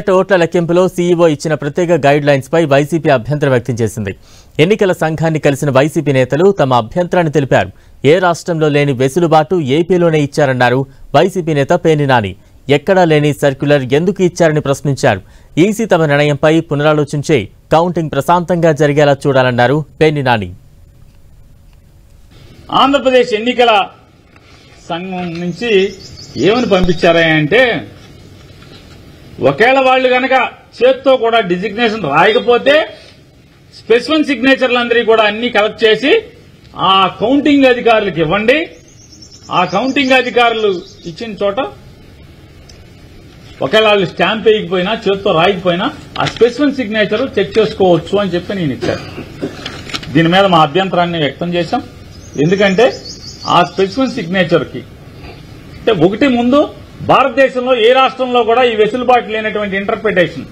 ఓట్ల లెక్కింపులో సీఈఓ ఇచ్చిన ప్రత్యేక గైడ్ లైన్స్ పై వైసీపీ అభ్యంతరం వ్యక్తం చేసింది. ఎన్నికల సంఘాన్ని కలిసిన వైసీపీ నేతలు తమ అభ్యంతరాన్ని తెలిపారు. ఏ రాష్ట్రంలో లేని వెసులుబాటు ఏపీలోనే ఇచ్చారన్నారు వైసీపీ నేత పేర్ని నాని. ఎక్కడా లేని సర్క్యులర్ ఎందుకు ఇచ్చారని ప్రశ్నించారు. ఈసీ తమ నిర్ణయంపై పునరాలోచించే కౌంటింగ్ ప్రశాంతంగా జరిగేలా చూడాలన్నారు పేర్ని నాని. ఆంధ్రప్రదేశ్ ఎన్నికల సంఘం నుంచి ఏమని పంపించారా అంటే ఒకవేళ వాళ్ళు గనక చేత్తో కూడా డిజిగ్నేషన్ రాయకపోతే స్పెసిఫిక్ సిగ్నేచర్లందరి కూడా అన్ని కలెక్ట్ చేసి ఆ కౌంటింగ్ అధికారులకు ఇవ్వండి. ఆ కౌంటింగ్ అధికారులు ఇచ్చిన చోట ఒకవేళ వాళ్ళు స్టాంప్ వేయకపోయినా చేత్తో రాయకపోయినా ఆ స్పెసిఫిక్ సిగ్నేచర్ చెక్ చేసుకోవచ్చు అని చెప్పి నేను ఇచ్చాను. దీని మీద మా అభ్యంతరాన్ని వ్యక్తం చేశాం. ఎందుకంటే ఆ స్పెసిఫిక్ సిగ్నేచర్కి అంటే ఒకటి ముందు భారతదేశంలో ఏ రాష్ట్రంలో కూడా ఈ వెసులుబాటు లేనటువంటి ఇంటర్ప్రిటేషన్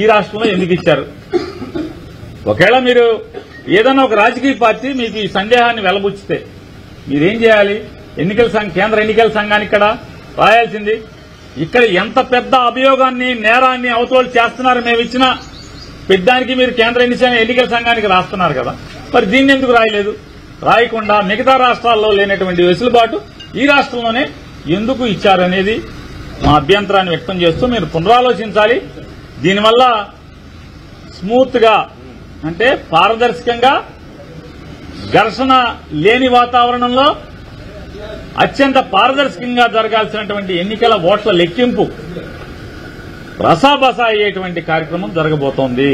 ఈ రాష్ట్రంలో ఎందుకు ఇచ్చారు? ఒకవేళ మీరు ఏదైనా ఒక రాజకీయ పార్టీ మీకు ఈ సందేహాన్ని వెలబుచ్చితే మీరేం చేయాలి? ఎన్నికల సంఘ కేంద్ర ఎన్నికల సంఘానికి ఇక్కడ రాయాల్సింది. ఇక్కడ ఎంత పెద్ద అభియోగాన్ని నేరాన్ని అవతోలు చేస్తున్నారు మేము ఇచ్చిన పెద్దానికి మీరు కేంద్ర ఎన్నికల ఎన్నికల సంఘానికి రాస్తున్నారు కదా. మరి దీన్ని ఎందుకు రాయలేదు? రాయకుండా మిగతా రాష్ట్రాల్లో లేనటువంటి వెసులుబాటు ఈ రాష్ట్రంలోనే ఎందుకు ఇచ్చారనేది మా అభ్యంతరాన్ని వ్యక్తం చేస్తూ మీరు పునరాలోచించాలి. దీనివల్ల స్మూత్గా అంటే పారదర్శకంగా ఘర్షణ లేని వాతావరణంలో అత్యంత పారదర్శకంగా జరగాల్సినటువంటి ఎన్నికల ఓట్ల లెక్కింపు రసాబసా అయ్యేటువంటి కార్యక్రమం జరగబోతోంది.